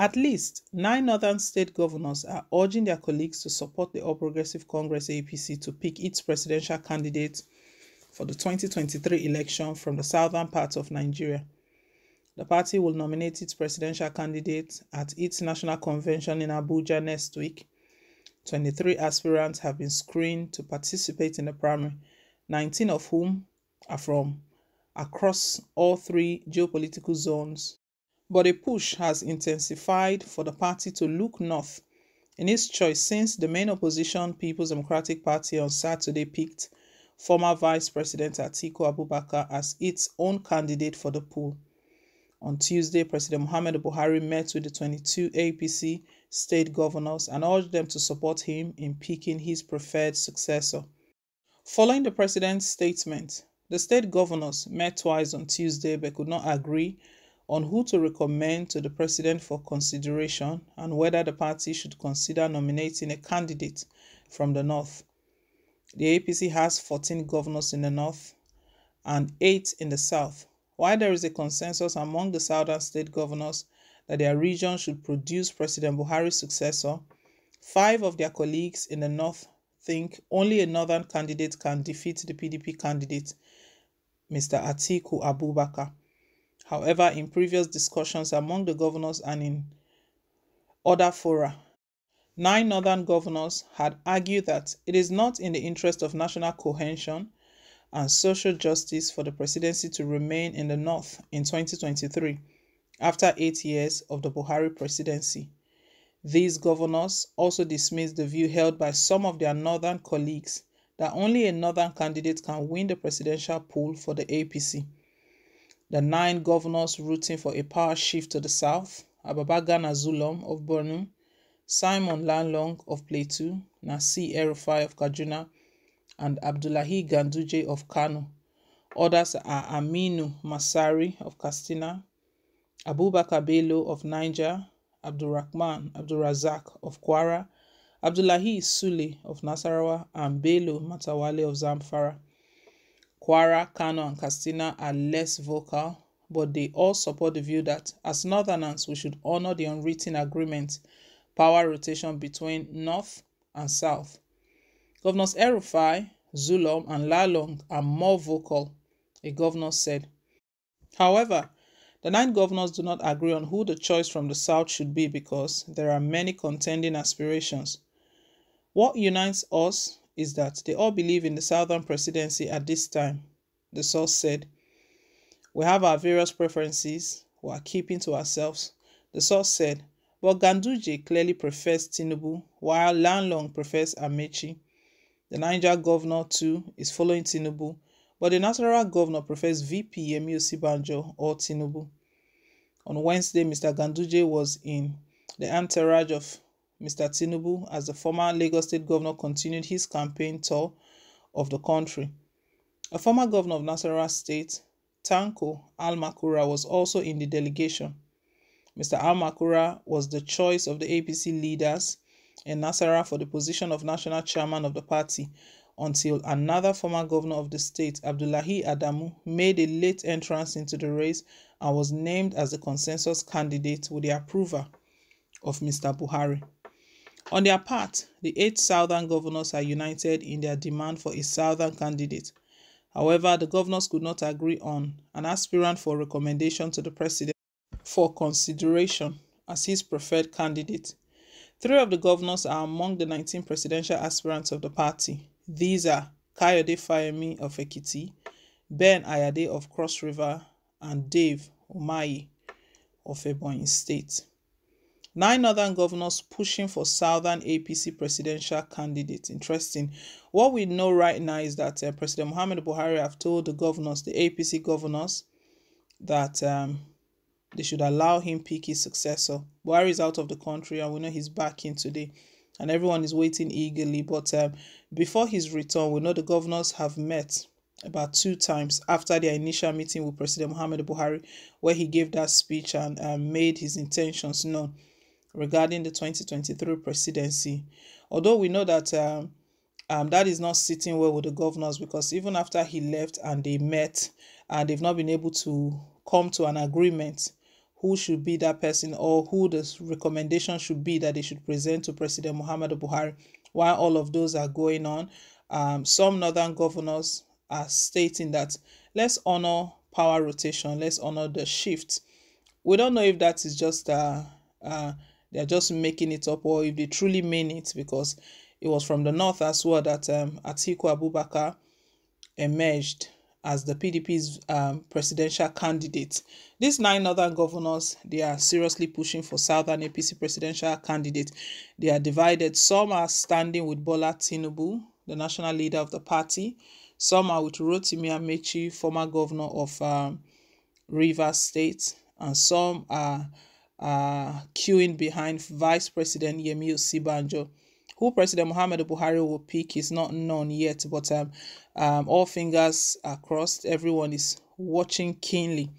At least nine northern state governors are urging their colleagues to support the All Progressive Congress APC to pick its presidential candidate for the 2023 election from the southern part of Nigeria. The party will nominate its presidential candidate at its national convention in Abuja next week. 23 aspirants have been screened to participate in the primary, 19 of whom are from across all three geopolitical zones but a push has intensified for the party to look north in its choice since the main opposition People's Democratic Party on Saturday picked former Vice President Atiku Abubakar as its own candidate for the poll. On Tuesday, President Muhammad Buhari met with the 22 APC state governors and urged them to support him in picking his preferred successor. Following the president's statement, the state governors met twice on Tuesday but could not agree on who to recommend to the president for consideration and whether the party should consider nominating a candidate from the north. The APC has 14 governors in the north and 8 in the south. While there is a consensus among the southern state governors that their region should produce President Buhari's successor, five of their colleagues in the north think only a northern candidate can defeat the PDP candidate, Mr. Atiku Abubakar. However, in previous discussions among the governors and in other fora, nine northern governors had argued that it is not in the interest of national cohesion and social justice for the presidency to remain in the north in 2023 after eight years of the Buhari presidency. These governors also dismissed the view held by some of their northern colleagues that only a northern candidate can win the presidential poll for the APC. The nine governors rooting for a power shift to the south Ababagana Zulum of Borno, Simon Lalong of Plateau, Nasir El-Rufai of Kaduna, and Abdullahi Ganduje of Kano. Others are Aminu Masari of Katsina, Abubakar Bello of Niger, Abdurrahman Abdurrazak of Kwara, Abdullahi Sule of Nasarawa, and Bello Matawalle of Zamfara. Kwara, Kano, and Katsina are less vocal, but they all support the view that as Northerners, we should honor the unwritten agreement power rotation between North and South. Governors El-Rufai, Zulum, and Lalong are more vocal, a governor said. However, the nine governors do not agree on who the choice from the South should be because there are many contending aspirations. What unites us is that they all believe in the Southern presidency at this time, the source said. We have our various preferences, we are keeping to ourselves, the source said. But Ganduje clearly prefers Tinubu, while Lalong prefers Amaechi. The Niger governor, too, is following Tinubu, but the Nasarawa governor prefers VP Yemi Osinbajo or Tinubu. On Wednesday, Mr. Ganduje was in the entourage of Mr. Tinubu as the former Lagos State governor continued his campaign tour of the country. A former governor of Nasarawa State, Tanko Al-Makura, was also in the delegation. Mr. Al-Makura was the choice of the APC leaders in Nasarawa for the position of national chairman of the party until another former governor of the state, Abdullahi Adamu, made a late entrance into the race and was named as the consensus candidate with the approval of Mr. Buhari. On their part, the eight southern governors are united in their demand for a southern candidate. However, the governors could not agree on an aspirant for recommendation to the president for consideration as his preferred candidate. Three of the governors are among the 19 presidential aspirants of the party. These are Kayode Fayemi of Ekiti, Ben Ayade of Cross River, and Dave Umahi of Ebonyi State. Nine northern governors pushing for southern APC presidential candidates. Interesting. What we know right now is that uh, President Muhammad Buhari have told the governors, the APC governors, that um, they should allow him pick his successor. Buhari is out of the country and we know he's back in today. And everyone is waiting eagerly. But um, before his return, we know the governors have met about two times after their initial meeting with President Muhammad Buhari, where he gave that speech and um, made his intentions known regarding the 2023 presidency. Although we know that um, um, that is not sitting well with the governors because even after he left and they met and they've not been able to come to an agreement who should be that person or who the recommendation should be that they should present to President Muhammadu Buhari. While all of those are going on, um, some northern governors are stating that let's honor power rotation, let's honor the shift. We don't know if that is just a, uh, uh, they're just making it up or if they truly mean it because it was from the north as well that um, Atiku Abubakar emerged as the PDP's um, presidential candidate. These nine northern governors, they are seriously pushing for southern APC presidential candidate. They are divided. Some are standing with Bola Tinubu, the national leader of the party. Some are with Rotimi Amaechi, former governor of um, Rivers State. And some are uh, queuing behind Vice President Yemi Osinbajo. Who President Muhammad Buhari will pick is not known yet, but um, um, all fingers are crossed. Everyone is watching keenly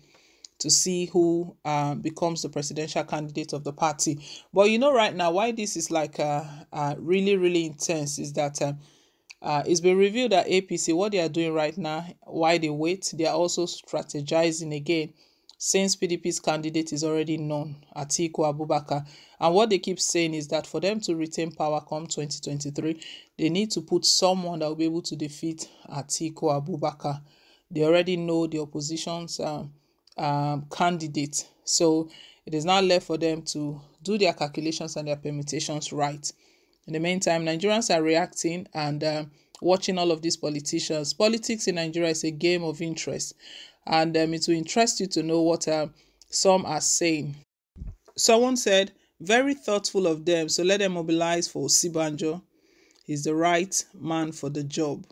to see who uh, becomes the presidential candidate of the party. But you know, right now, why this is like uh, uh, really, really intense is that uh, uh, it's been revealed that APC, what they are doing right now, why they wait, they are also strategizing again since PDP's candidate is already known, Atiku Abubakar. And what they keep saying is that for them to retain power come 2023, they need to put someone that will be able to defeat Atiku Abubakar. They already know the opposition's um, um, candidate. So it is now left for them to do their calculations and their permutations right. In the meantime, Nigerians are reacting and uh, watching all of these politicians. Politics in Nigeria is a game of interest and um, it will interest you to know what uh, some are saying. Someone said, very thoughtful of them, so let them mobilize for Sibanjo. He's the right man for the job.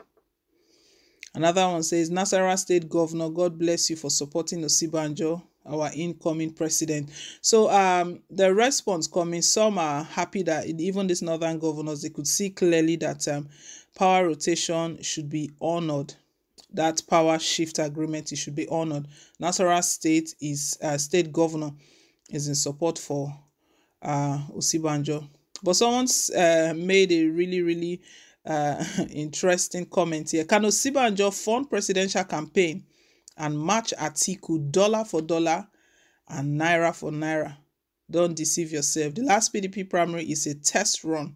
Another one says, Nasara State Governor, God bless you for supporting Osinbajo, our incoming president. So um, the response coming, some are happy that even these northern governors, they could see clearly that um, power rotation should be honored that power shift agreement it should be honored. Nasarawa State is uh, state governor is in support for uh, Osinbajo. But someone's uh, made a really really uh, interesting comment here. Can Osinbajo fund presidential campaign and match Atiku dollar for dollar and naira for naira? Don't deceive yourself. The last PDP primary is a test run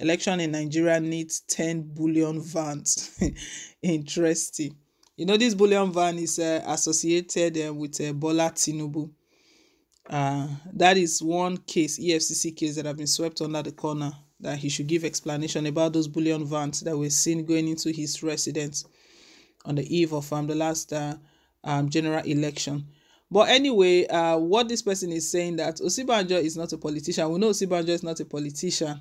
election in Nigeria needs 10 bullion vans. Interesting. You know, this bullion van is uh, associated uh, with uh, Bola Tinubu. Uh, that is one case, EFCC case, that have been swept under the corner that he should give explanation about those bullion vans that were seen going into his residence on the eve of um, the last uh, um, general election. But anyway, uh, what this person is saying that Osinbajo is not a politician. We know Osinbajo is not a politician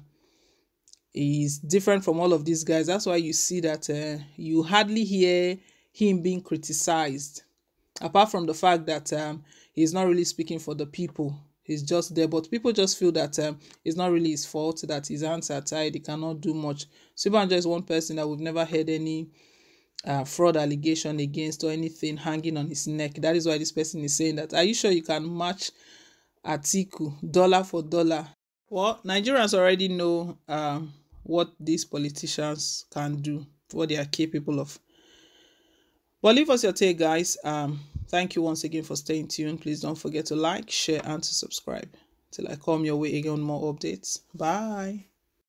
is different from all of these guys. That's why you see that uh, you hardly hear him being criticized, apart from the fact that um, he's not really speaking for the people. He's just there, but people just feel that um, it's not really his fault that his hands are tied. He cannot do much. Sibanja is one person that we've never heard any uh, fraud allegation against or anything hanging on his neck. That is why this person is saying that. Are you sure you can match Atiku dollar for dollar? Well, Nigerians already know um, what these politicians can do, what they are capable of. But leave us your take, guys. Um, thank you once again for staying tuned. Please don't forget to like, share, and to subscribe. Till I come your way again more updates. Bye.